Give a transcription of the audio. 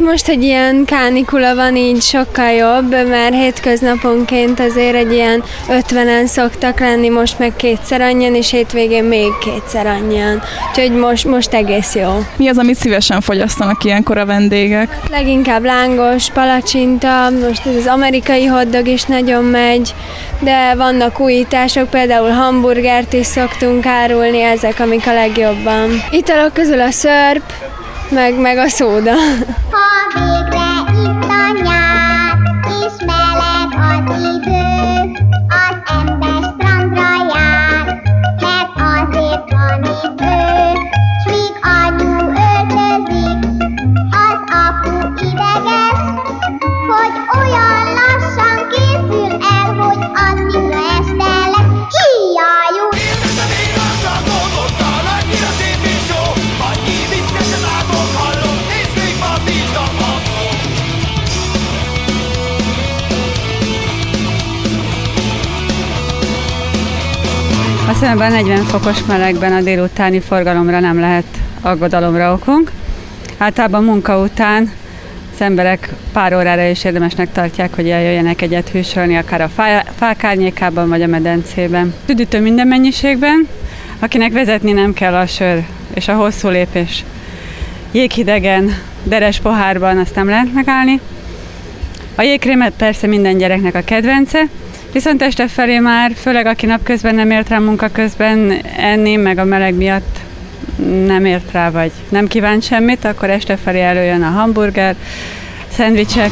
most, hogy ilyen kánikula van, így sokkal jobb, mert hétköznaponként azért egy ilyen 50-en szoktak lenni, most meg kétszer annyian, és hétvégén még kétszer annyian. Úgyhogy most, most egész jó. Mi az, amit szívesen fogyasztanak ilyenkor a vendégek? Leginkább lángos, palacsinta, most ez az amerikai hoddog is nagyon megy, de vannak újítások, például hamburgert is szoktunk árulni, ezek amik a legjobban. Italok közül a szörp, meg, meg a szóda. A szemben 40 fokos melegben a délutáni forgalomra nem lehet aggodalomra okunk. Általában munka után az emberek pár órára is érdemesnek tartják, hogy eljöjjenek egyet hűsölni, akár a fá- fák árnyékában, vagy a medencében. Üdítő minden mennyiségben, akinek vezetni nem kell a sör és a hosszú lépés. Jéghidegen, deres pohárban azt nem lehet megállni. A jégkrémet persze minden gyereknek a kedvence, viszont este felé már, főleg aki napközben nem ért rá munka közben enni, meg a meleg miatt nem ért rá, vagy nem kívánt semmit, akkor este felé előjön a hamburger, szendvicsek.